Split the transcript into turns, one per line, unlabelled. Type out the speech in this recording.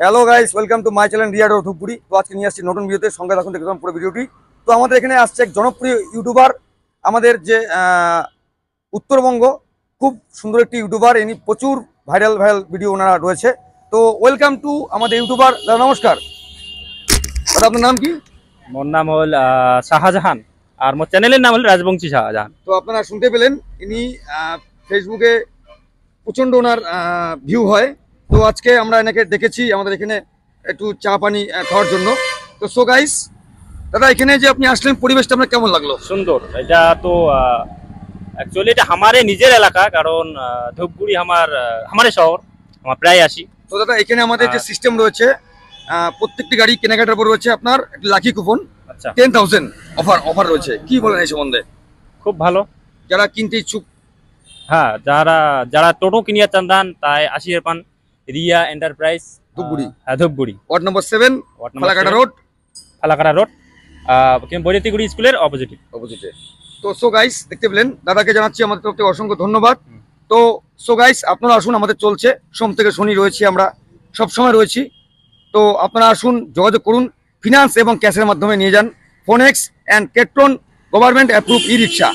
Hello guys welcome to my channel রিয়াডো Dhupguri তো আজকে নিয়ে আসছি নতুন ভিডিওতে সঙ্গে দেখুন দেখলাম পুরো ভিডিওটি। তো আমাদের এখানে আসছে এক জনপ্রিয় ইউটিউবার আমাদের যে উত্তরবঙ্গ খুব সুন্দর একটি ইউটিউবার ইনি প্রচুর ভাইরাল ভাইরাল ভিডিও ওনারা রয়েছে। তো ওয়েলকাম টু আমাদের ইউটিউবার দাদা নমস্কার। দাদা আপনার নাম কি?
মোর নাম হল শাহজাহান আর মোর চ্যানেলের নাম হল রাজবংশী শাহজাহান।
তো আপনারা শুনতে পেলেন ইনি ফেসবুকে প্রচণ্ড ওনার ভিউ হয়। তো আজকে আমরা এনাকে দেখেছি আমাদের এখানে একটু চা পানি খাওয়ার জন্য। তো সো গাইস দাদা এখানে যে আপনি আসলেন পরিবেশটা আপনার কেমন লাগল?
সুন্দর। এটা তো অ্যাকচুয়ালি এটা আমারে নিজের এলাকা কারণ ধূপগুড়ি আমার আমারে শহর আমার প্রায় আসি।
তো দাদা এখানে আমাদের যে। সিস্টেম রয়েছে প্রত্যেকটি গাড়ি কেনাকাটার পর রয়েছে আপনার লাকি কুপন
আচ্ছা।
টেন থাউজেন্ড অফার অফার রয়েছে। কি বলেন এই সম্বন্ধে?
খুব ভালো।
যারা কিনতে ইচ্ছুক।
হ্যাঁ যারা যারা টোটো কিনিয়া চান্দান তাই আসি পান। রিয়া এন্টারপ্রাইজ
ধূপগুড়ি।
হ্যাঁ Dhupguri.
Ward number seven Falakata road.
Falakata road বৈদ্যুতিগুড়ি স্কুলের অপোজিটে
অপোজিটে তো সো গাইস দেখতে পেলেন দাদাকে জানাচ্ছি আমাদের তরফ থেকে অসংখ্য ধন্যবাদ। তো সো গাইস আপনারা আসুন আমাদের চলছে। সোম থেকে শনি রয়েছি আমরা সব সময় রয়েছি। তো আপনারা আসুন যোগাযোগ করুন ফিনান্স এবং ক্যাশের মাধ্যমে নিয়ে যান। Phonics and কেট্রন government approve E rickshaw